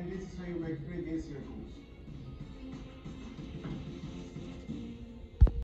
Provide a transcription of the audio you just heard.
and this is how you make free